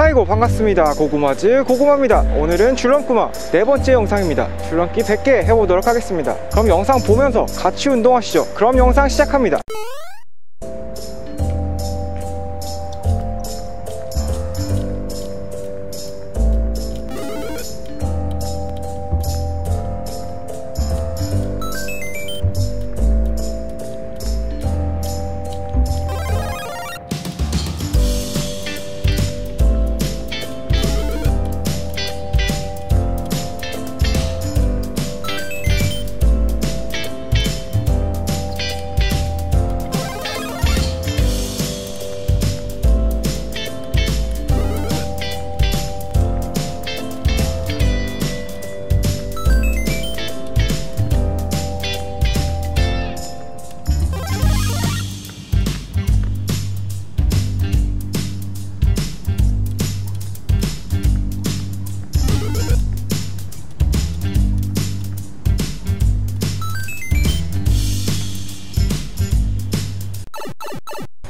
아이고 반갑습니다. 고구마즈 고구마입니다. 오늘은 줄넘구마 네 번째 영상입니다. 줄넘기 100개 해보도록 하겠습니다. 그럼 영상 보면서 같이 운동하시죠. 그럼 영상 시작합니다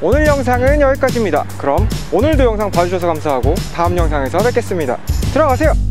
오늘 영상은 여기까지입니다. 그럼 오늘도 영상 봐주셔서 감사하고 다음 영상에서 뵙겠습니다. 들어가세요